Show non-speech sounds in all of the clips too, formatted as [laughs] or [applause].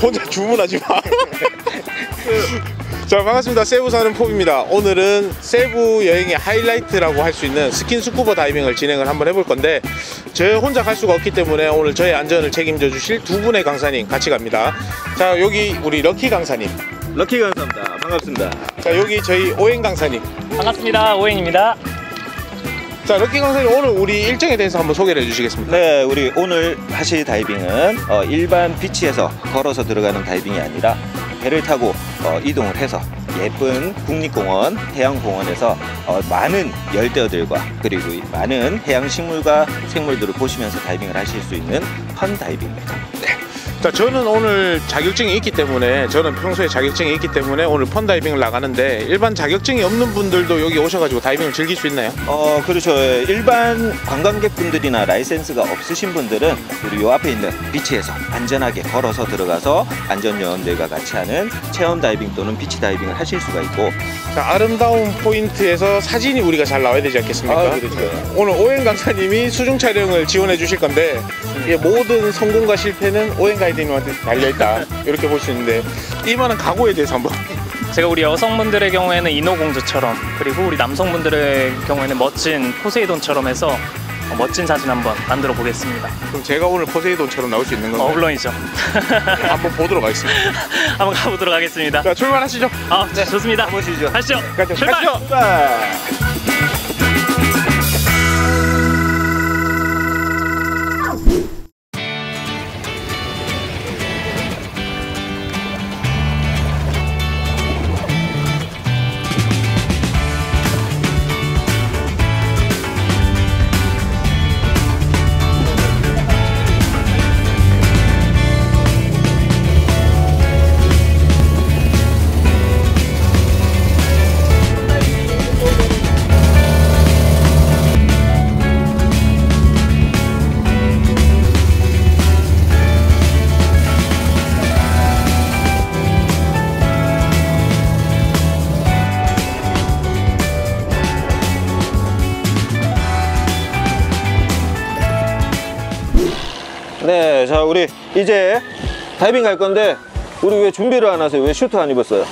혼자 주문하지 마. 자 반갑습니다 세부 사는 팡입니다 오늘은 세부 여행의 하이라이트라고 할 수 있는 스킨 스쿠버 다이빙을 진행을 한번 해볼 건데 저 혼자 갈 수가 없기 때문에 오늘 저의 안전을 책임져 주실 두 분의 강사님 같이 갑니다 자 여기 우리 럭키 강사님 럭키 강사입니다. 반갑습니다. 자 여기 저희 오행 강사님 반갑습니다. 오행입니다. 자 럭키 강사님 오늘 우리 일정에 대해서 한번 소개를 해주시겠습니까 네, 우리 오늘 하실 다이빙은 어, 일반 비치에서 걸어서 들어가는 다이빙이 아니라 배를 타고 어, 이동을 해서 예쁜 국립공원, 해양공원에서 어, 많은 열대어들과 그리고 이 많은 해양 식물과 생물들을 보시면서 다이빙을 하실 수 있는 펀 다이빙입니다. 자 저는 오늘 자격증이 있기 때문에 저는 평소에 자격증이 있기 때문에 오늘 펀 다이빙을 나가는데 일반 자격증이 없는 분들도 여기 오셔가지고 다이빙을 즐길 수 있나요? 어, 그렇죠. 일반 관광객분들이나 라이센스가 없으신 분들은 우리 요 앞에 있는 비치에서 안전하게 걸어서 들어가서 안전요원들과 같이 하는 체험 다이빙 또는 비치 다이빙을 하실 수가 있고 자, 아름다운 포인트에서 사진이 우리가 잘 나와야 되지 않겠습니까? 아, 그렇죠. 오늘 오행 강사님이 수중 촬영을 지원해 주실 건데 이게 모든 성공과 실패는 오행 가이드님한테 달려있다 이렇게 볼 수 있는데 임하는 각오에 대해서 한번 제가 우리 여성분들의 경우에는 인어공주처럼 그리고 우리 남성분들의 경우에는 멋진 포세이돈처럼 해서 어, 멋진 사진 한번 만들어 보겠습니다. 그럼 제가 오늘 포세이돈처럼 나올 수 있는 어, 건가요? 물론이죠. [laughs] 한번 보도록 하겠습니다 [laughs] 한번 가보도록 하겠습니다. 자 출발하시죠 아, 네, 좋습니다. 가시죠. 가죠. 출발! 가시죠. 출발! 네, 자 우리 이제 다이빙 갈 건데 우리 왜 준비를 안 하세요? 왜 슈트 안 입었어요?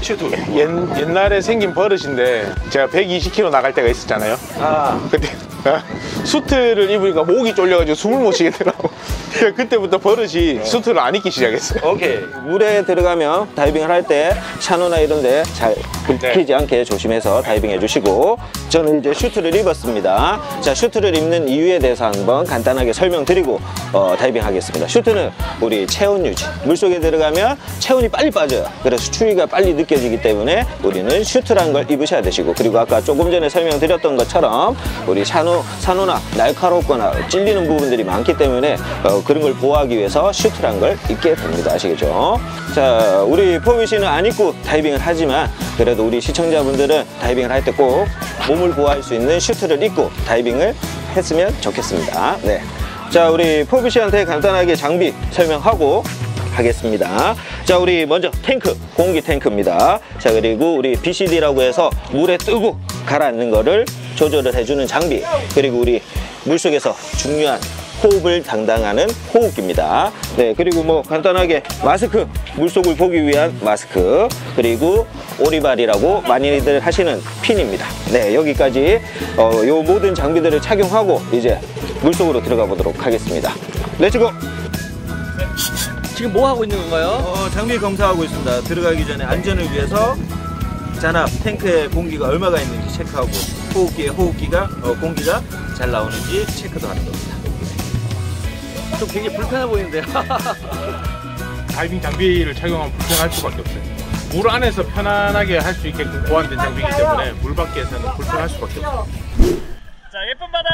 슈트 옛, 옛날에 생긴 버릇인데 제가 120kg 나갈 때가 있었잖아요 아, 그때 [laughs] 수트를 입으니까 목이 쫄려가지고 숨을 못 쉬겠더라고 그래서 [laughs] 그때부터 버릇이 수트를 안 입기 시작했어요 오케이. 물에 들어가면 다이빙을 할 때 산호나 이런 데 잘 긁히지 않게 조심해서 다이빙 해주시고 저는 이제 슈트를 입었습니다. 자, 슈트를 입는 이유에 대해서 한번 간단하게 설명드리고 어, 다이빙 하겠습니다. 슈트는 우리 체온 유지. 물속에 들어가면 체온이 빨리 빠져요. 그래서 추위가 빨리 느껴지기 때문에 우리는 슈트란 걸 입으셔야 되시고 그리고 아까 조금 전에 설명드렸던 것처럼 우리 샤노, 산호나 날카롭거나 찔리는 부분들이 많기 때문에 어, 그런 걸 보호하기 위해서 슈트란 걸 입게 됩니다. 아시겠죠? 자, 우리 포비 씨는 안 입고 다이빙을 하지만 그래도 우리 시청자분들은 다이빙을 할 때 꼭 몸을 보호할 수 있는 슈트를 입고 다이빙을 했으면 좋겠습니다. 네. 자, 우리 포비 씨한테 간단하게 장비 설명하고 하겠습니다. 자, 우리 먼저 탱크, 공기 탱크입니다. 자, 그리고 우리 BCD라고 해서 물에 뜨고 가라앉는 거를 조절을 해주는 장비. 그리고 우리 물속에서 중요한 호흡을 담당하는 호흡기입니다. 네, 그리고 뭐 간단하게 마스크, 물속을 보기 위한 마스크, 그리고 오리발이라고 많이들 하시는 핀입니다. 네, 여기까지 어, 요 모든 장비들을 착용하고 이제 물속으로 들어가 보도록 하겠습니다. Let's go! 지금 뭐 하고 있는 건가요? 어, 장비 검사하고 있습니다. 들어가기 전에 안전을 위해서 잔압 탱크에 공기가 얼마가 있는지 체크하고 호흡기에 호흡기가 어, 공기가 잘 나오는지 체크도 하는 겁니다. 좀 굉장히 불편해 보이는데요. [laughs] 다이빙 장비를 착용하면 불편할 수밖에 없어요. 물 안에서 편안하게 할 수 있게끔 보완된 장비이기 때문에 물 밖에서는 불편할 수밖에 없어요. 자, 예쁜 바다.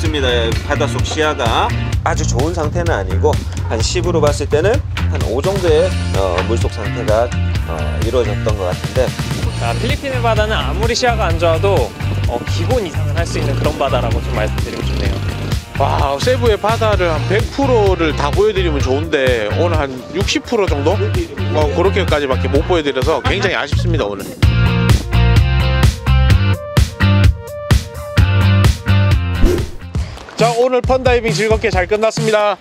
조금 아쉽습니다. 바닷속 시야가 아주 좋은 상태는 아니고 한 10으로 봤을 때는 한 5 정도의 어, 물속 상태가 어, 이루어졌던 것 같은데 자, 필리핀의 바다는 아무리 시야가 안 좋아도 어, 기본 이상은 할 수 있는 그런 바다라고 좀 말씀드리고 싶네요. 와 세부의 바다를 한 100%를 다 보여드리면 좋은데 오늘 한 60% 정도? 뭐 그렇게까지밖에 못 보여드려서 굉장히 아쉽습니다 오늘. 자 오늘 펀다이빙 즐겁게 잘 끝났습니다.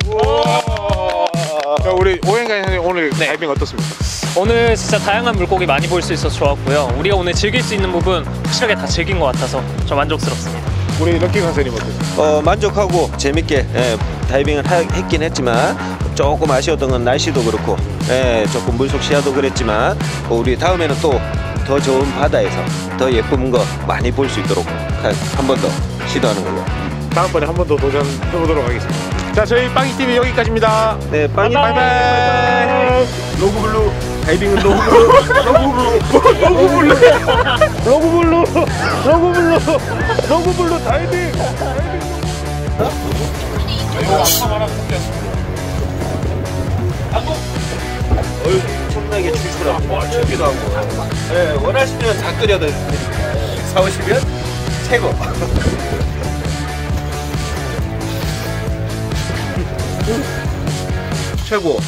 자 우리 오행가 선생님 오늘 다이빙 어떻습니까? 오늘 진짜 다양한 물고기 많이 볼 수 있어서 좋았고요. 우리가 오늘 즐길 수 있는 부분 확실하게 다 즐긴 것 같아서 좀 만족스럽습니다. 우리 럭키 강사님 어떠세요? 어, 만족하고 재밌게 예, 다이빙을 하- 했긴 했지만 조금 아쉬웠던 건 날씨도 그렇고 예, 조금 물속 시야도 그랬지만 어, 우리 다음에는 또 더 좋은 바다에서 더 예쁜 거 많이 볼 수 있도록 한 번 더 시도하는 걸로. 다음번에 한 번 더 도전해보도록 하겠습니다. 자 저희 팡잇TV 여기까지입니다. 네, 팡잇 바이바이. Love Blue. 다이빙은 Love Blue. 로그블루. 러브블루. 러브블루. 러브블루. 다이빙. 어휴, 엄청나게 출출하고 춥기도 하고. 네, 원하시면 다 끓여도 사오시면 최고 최고